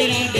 Hare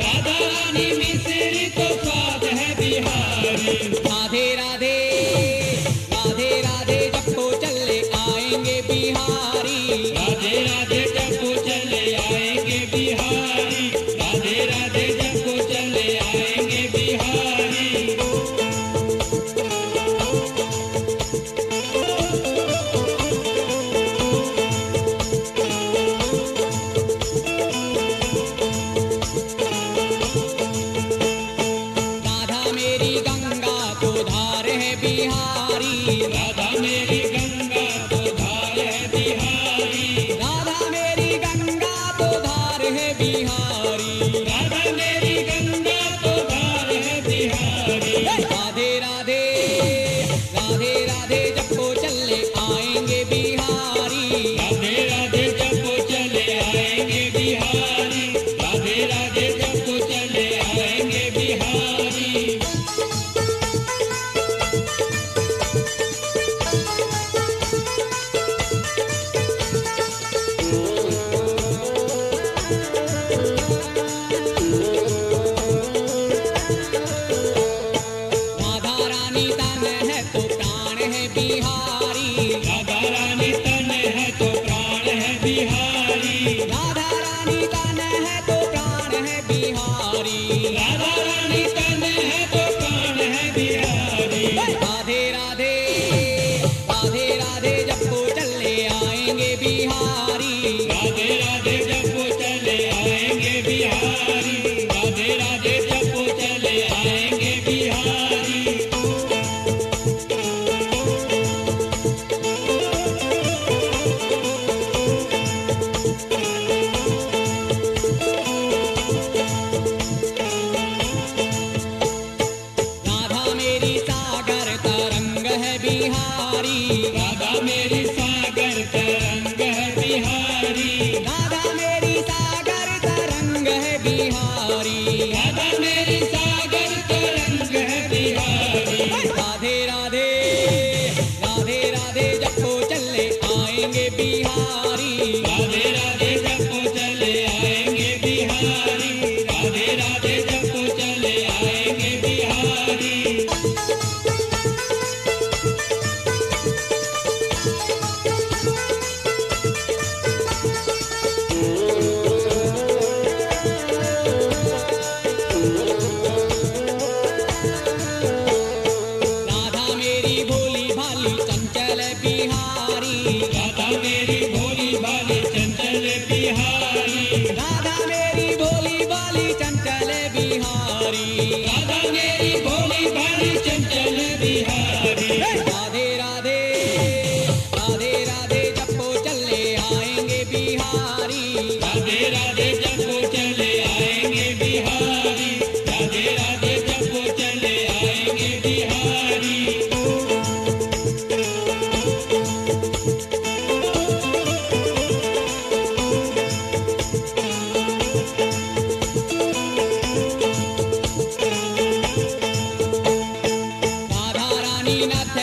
mulher Bihari. Radha Rani तन है तो प्राण है बिहारी। राधा रानी तन है तो प्राण है बिहारी। राधा रानी लगेगी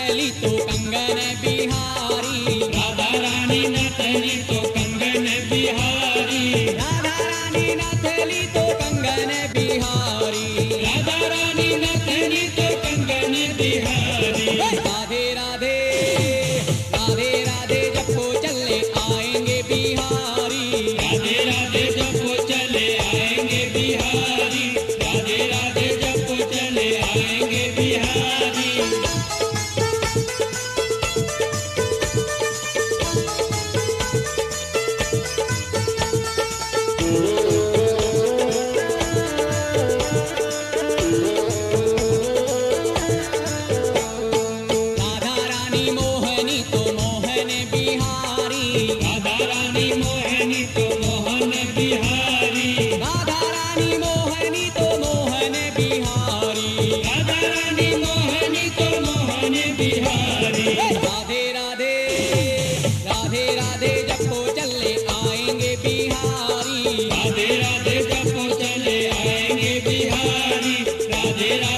चली तो कंगन बिहार।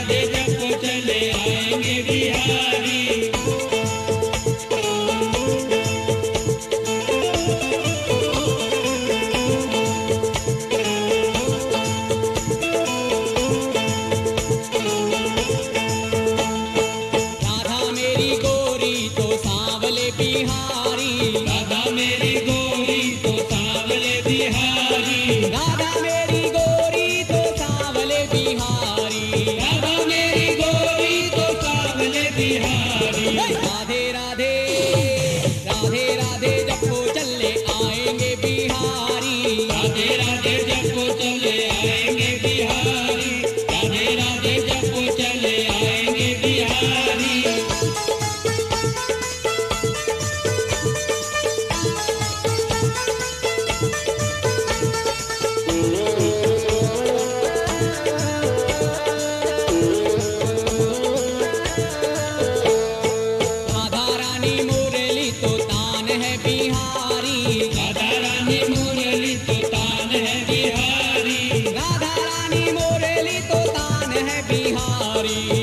दे Hari